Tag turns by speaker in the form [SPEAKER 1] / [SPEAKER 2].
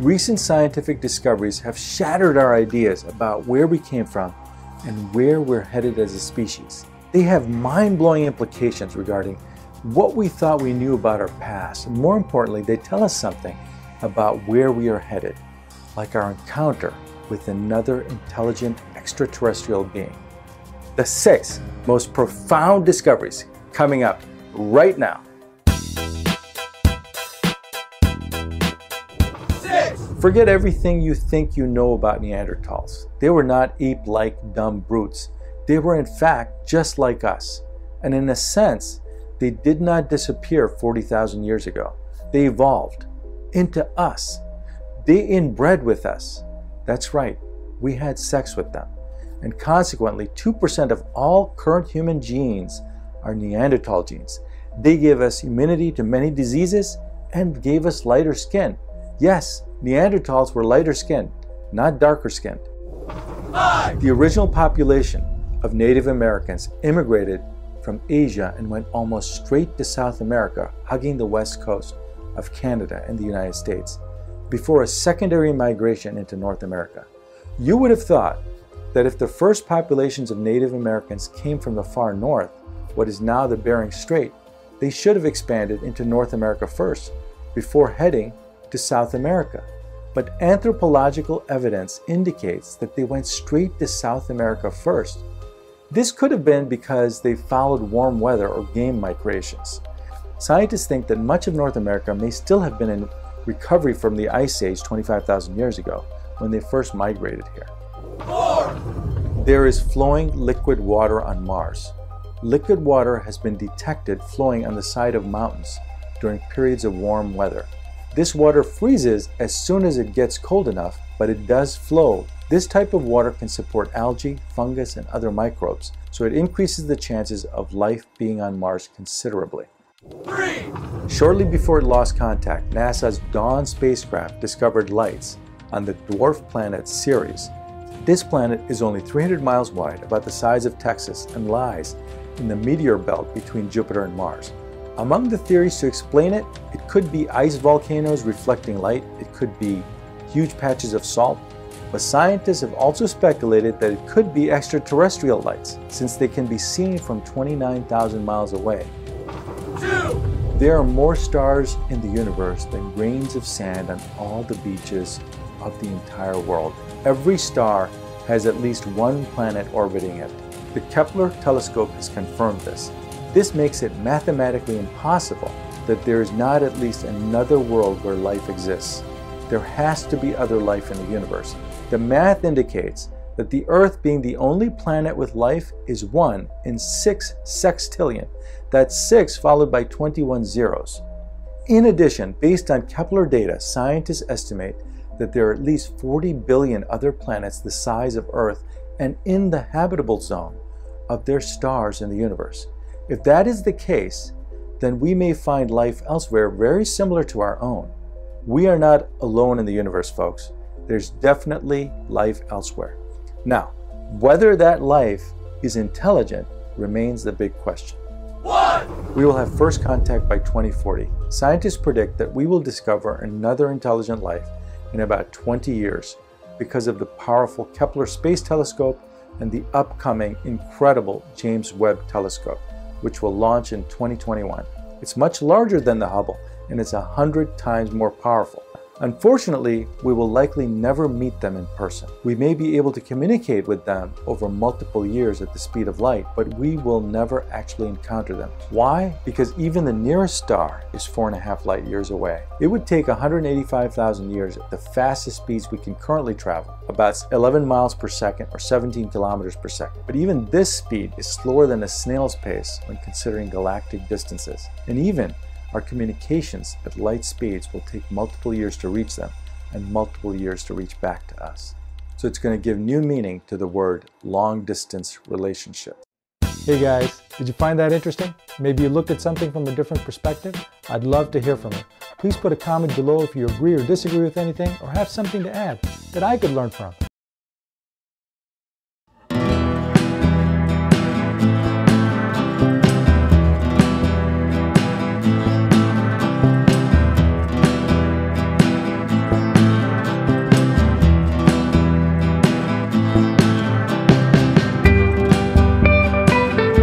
[SPEAKER 1] Recent scientific discoveries have shattered our ideas about where we came from and where we're headed as a species. They have mind blowing implications regarding what we thought we knew about our past, and more importantly, they tell us something about where we are headed, like our encounter with another intelligent extraterrestrial being. The six most profound discoveries coming up right now. Forget everything you think you know about Neanderthals. They were not ape like dumb brutes. They were, in fact, just like us. And in a sense, they did not disappear 40,000 years ago. They evolved into us. They inbred with us. That's right, we had sex with them. And consequently, 2% of all current human genes are Neanderthal genes. They gave us immunity to many diseases and gave us lighter skin. Yes, Neanderthals were lighter skinned, not darker skinned. The original population of Native Americans immigrated from Asia and went almost straight to South America, hugging the west coast of Canada and the United States, before a secondary migration into North America. You would have thought that if the first populations of Native Americans came from the far north, what is now the Bering Strait, they should have expanded into North America first, before heading to South America. But anthropological evidence indicates that they went straight to South America first. This could have been because they followed warm weather or game migrations. Scientists think that much of North America may still have been in recovery from the Ice Age 25,000 years ago when they first migrated here. Four. There is flowing liquid water on Mars. Liquid water has been detected flowing on the side of mountains during periods of warm weather. This water freezes as soon as it gets cold enough, but it does flow. This type of water can support algae, fungus, and other microbes, so it increases the chances of life being on Mars considerably. Three. Shortly before it lost contact, NASA's Dawn spacecraft discovered lights on the dwarf planet Ceres. This planet is only 300 miles wide, about the size of Texas, and lies in the meteor belt between Jupiter and Mars. Among the theories to explain it, it could be ice volcanoes reflecting light, it could be huge patches of salt, but scientists have also speculated that it could be extraterrestrial lights, since they can be seen from 29,000 miles away. Two. There are more stars in the universe than grains of sand on all the beaches of the entire world. Every star has at least one planet orbiting it. The Kepler telescope has confirmed this. This makes it mathematically impossible that there is not at least another world where life exists. There has to be other life in the universe. The math indicates that the Earth being the only planet with life is 1 in 6 sextillion. That's 6 followed by 21 zeros. In addition, based on Kepler data, scientists estimate that there are at least 40 billion other planets the size of Earth and in the habitable zone of their stars in the universe. If that is the case, then we may find life elsewhere very similar to our own. We are not alone in the universe, folks. There's definitely life elsewhere. Now, whether that life is intelligent remains the big question. One. We will have first contact by 2040. Scientists predict that we will discover another intelligent life in about 20 years because of the powerful Kepler Space Telescope and the upcoming incredible James Webb Telescope which will launch in 2021. It's much larger than the Hubble and it's a hundred times more powerful. Unfortunately, we will likely never meet them in person. We may be able to communicate with them over multiple years at the speed of light, but we will never actually encounter them. Why? Because even the nearest star is four and a half light years away. It would take 185,000 years at the fastest speeds we can currently travel, about 11 miles per second or 17 kilometers per second. But even this speed is slower than a snail's pace when considering galactic distances. And even our communications at light speeds will take multiple years to reach them and multiple years to reach back to us. So it's going to give new meaning to the word long distance relationship. Hey guys, did you find that interesting? Maybe you looked at something from a different perspective? I'd love to hear from you. Please put a comment below if you agree or disagree with anything or have something to add that I could learn from.